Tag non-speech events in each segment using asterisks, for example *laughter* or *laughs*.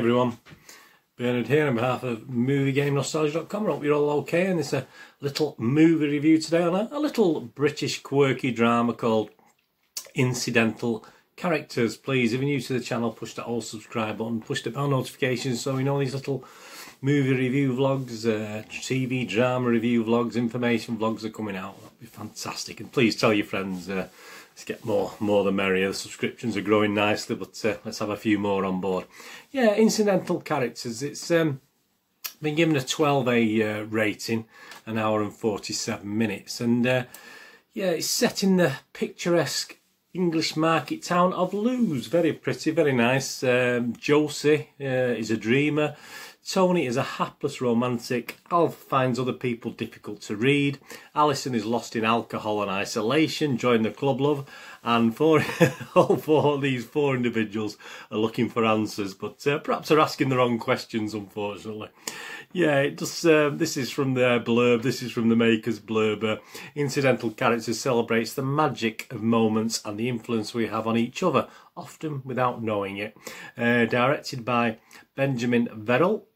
everyone, Bernard here on behalf of MovieGameNostalgia.com. I hope you're all okay and it's a little movie review today on a, a little British quirky drama called Incidental Characters. Please, if you're new to the channel, push that all subscribe button, push the bell notifications so we know these little movie review vlogs, uh, TV drama review vlogs, information vlogs are coming out. That'd be fantastic. And please tell your friends, uh, let's get more, more the merrier. The subscriptions are growing nicely, but uh, let's have a few more on board. Yeah, incidental characters. It's um, been given a 12A uh, rating, an hour and 47 minutes, and uh, yeah, it's set in the picturesque English market town of Lewes. Very pretty, very nice. Um, Josie uh, is a dreamer. Tony is a hapless romantic. Alf finds other people difficult to read. Alison is lost in alcohol and isolation. Join the club, love. And for *laughs* all four these four individuals are looking for answers, but uh, perhaps are asking the wrong questions, unfortunately. Yeah, it does. Uh, this is from the blurb. This is from the maker's blurb. Uh, Incidental characters celebrates the magic of moments and the influence we have on each other, often without knowing it. Uh, directed by Benjamin Verrill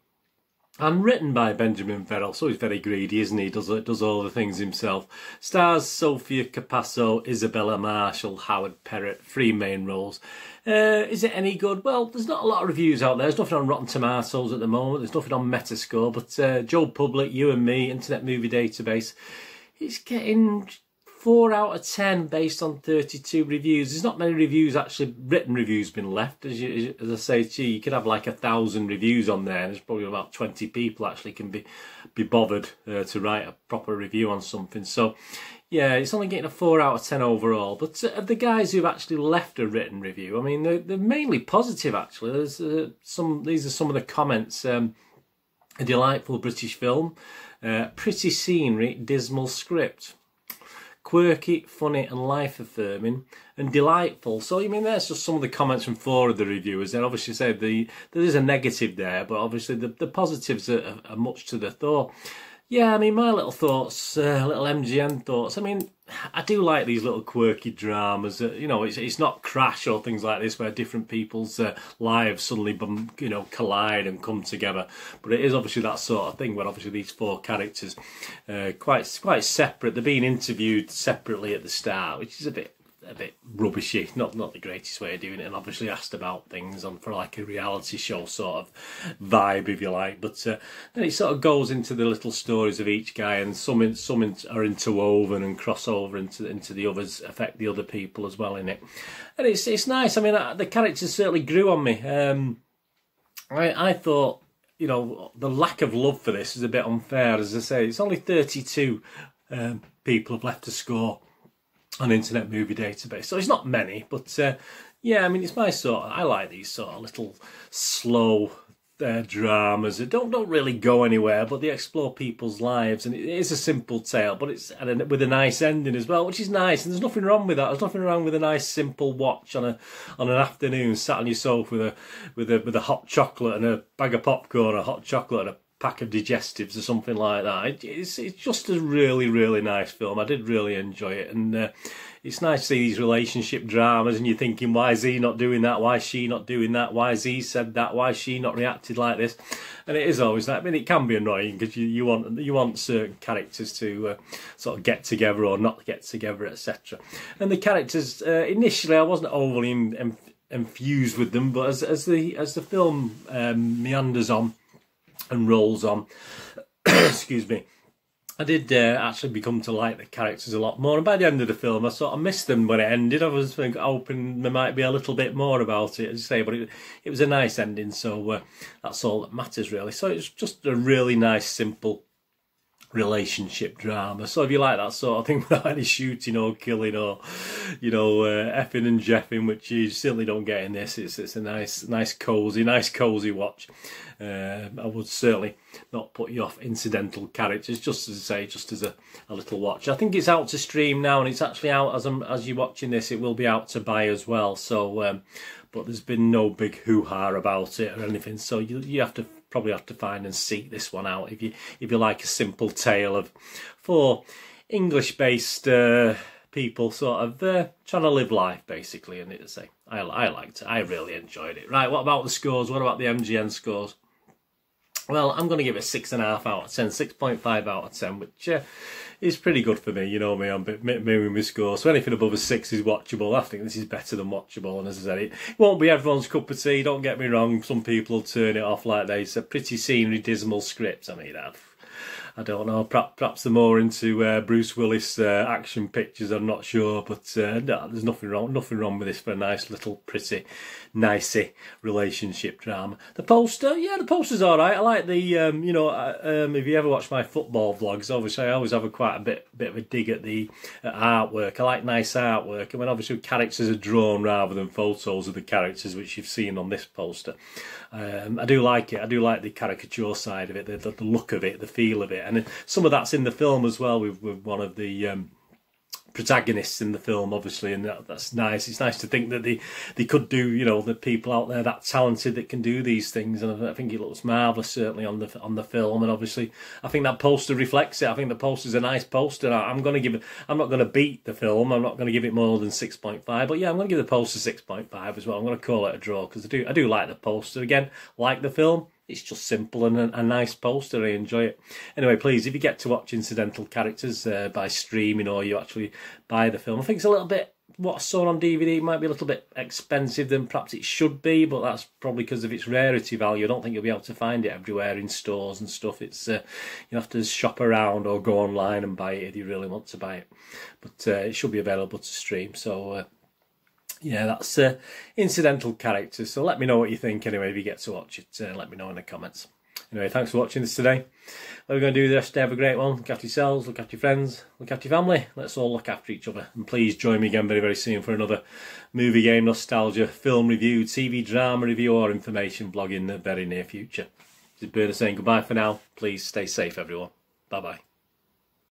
and written by Benjamin Ferrell, So he's very greedy, isn't he? Does does all the things himself. Stars Sophia Capasso, Isabella Marshall, Howard Perrett, three main roles. Uh, is it any good? Well, there's not a lot of reviews out there. There's nothing on Rotten Tomatoes at the moment. There's nothing on Metascore. But uh, Joe Public, you and me, Internet Movie Database, it's getting four out of ten based on 32 reviews. There's not many reviews actually written reviews been left. As, you, as I say to you, you could have like a thousand reviews on there, and there's probably about 20 people actually can be be bothered uh, to write a proper review on something. So, yeah, it's only getting a four out of ten overall. But uh, the guys who've actually left a written review, I mean, they're, they're mainly positive. Actually, there's uh, some. These are some of the comments. Um, a delightful British film, uh, pretty scenery, dismal script quirky, funny, and life affirming, and delightful. So, I mean, that's just some of the comments from four of the reviewers. They obviously said the there is a negative there, but obviously the, the positives are, are much to the thought. Yeah, I mean, my little thoughts, uh, little MGN thoughts. I mean, I do like these little quirky dramas. Uh, you know, it's it's not Crash or things like this where different people's uh, lives suddenly, you know, collide and come together. But it is obviously that sort of thing where obviously these four characters, uh, quite quite separate. They're being interviewed separately at the start, which is a bit a bit rubbishy, not not the greatest way of doing it, and obviously asked about things on for like a reality show sort of vibe, if you like. But uh, then it sort of goes into the little stories of each guy, and some in, some in, are interwoven and cross over into into the others, affect the other people as well in it, and it's it's nice. I mean, uh, the characters certainly grew on me. Um, I I thought. You know, the lack of love for this is a bit unfair. As I say, it's only 32 um, people have left to score an internet movie database. So it's not many, but uh, yeah, I mean, it's my sort. Of, I like these sort of little slow uh, dramas that don't don't really go anywhere, but they explore people's lives, and it is a simple tale, but it's a, with a nice ending as well, which is nice. And there's nothing wrong with that. There's nothing wrong with a nice simple watch on a on an afternoon, sat on your sofa with a with a with a hot chocolate and a bag of popcorn, a hot chocolate and a pack of digestives or something like that. It's it's just a really really nice film. I did really enjoy it, and uh, it's nice to see these relationship dramas. And you're thinking, why is he not doing that? Why is she not doing that? Why has he said that? Why is she not reacted like this? And it is always that. I mean, it can be annoying because you, you want you want certain characters to uh, sort of get together or not get together, etc. And the characters uh, initially, I wasn't overly infused with them, but as as the as the film um, meanders on and rolls on. *coughs* Excuse me. I did uh, actually become to like the characters a lot more, and by the end of the film, I sort of missed them when it ended. I was hoping there might be a little bit more about it, as you say, but it, it was a nice ending, so uh, that's all that matters really. So it's just a really nice, simple relationship drama. So if you like that sort of thing *laughs* without any shooting or killing or, you know, uh, effing and jeffing, which you certainly don't get in this, it's it's a nice, nice cozy, nice cozy watch. Uh, I would certainly not put you off incidental characters, just as I say, just as a, a little watch. I think it's out to stream now, and it's actually out as I'm as you're watching this. It will be out to buy as well. So, um, but there's been no big hoo ha about it or anything. So you you have to probably have to find and seek this one out if you if you like a simple tale of four English based uh, people sort of uh, trying to live life basically and it's say I, I liked it. I really enjoyed it. Right, what about the scores? What about the MGN scores? Well, I'm going to give it six and a half out of ten, 6.5 out of ten, which uh, is pretty good for me. You know me, I'm moving my score. So anything above a six is watchable. I think this is better than watchable. And as I said, it won't be everyone's cup of tea. Don't get me wrong. Some people will turn it off like they. It's a pretty scenery, dismal script. I mean, I've I don't know. Perhaps they're more into uh, Bruce Willis uh, action pictures. I'm not sure, but uh, no, there's nothing wrong. Nothing wrong with this for a nice little, pretty, nicey relationship drama. The poster, yeah, the poster's all right. I like the, um, you know, uh, um, if you ever watch my football vlogs, obviously I always have a quite a bit, bit of a dig at the artwork. I like nice artwork, and when obviously characters are drawn rather than photos of the characters, which you've seen on this poster. Um, I do like it. I do like the caricature side of it, the, the, the look of it, the feel of it and some of that's in the film as well with, with one of the um, protagonists in the film, obviously, and that, that's nice. It's nice to think that they they could do, you know, the people out there that talented that can do these things, and I think it looks marvelous certainly on the on the film, and obviously, I think that poster reflects it. I think the poster's a nice poster. I'm going to give it. I'm not going to beat the film. I'm not going to give it more than six point five, but yeah, I'm going to give the poster six point five as well. I'm going to call it a draw because I do I do like the poster again, like the film it's just simple and a, a, nice poster. I enjoy it. Anyway, please, if you get to watch incidental characters uh, by streaming or you actually buy the film, I think it's a little bit what I saw on DVD might be a little bit expensive than perhaps it should be, but that's probably because of its rarity value. I don't think you'll be able to find it everywhere in stores and stuff. It's uh, you have to shop around or go online and buy it if you really want to buy it. But uh, it should be available to stream. So uh, yeah, that's uh, incidental characters. So let me know what you think anyway if you get to watch it. Uh, let me know in the comments. Anyway, thanks for watching this today. What we're going to do the rest have a great one. Look after yourselves, look after your friends, look after your family. Let's all look after each other. And please join me again very, very soon for another movie game nostalgia, film review, TV drama review, or information blog in the very near future. This is Bernard saying goodbye for now. Please stay safe, everyone. Bye bye.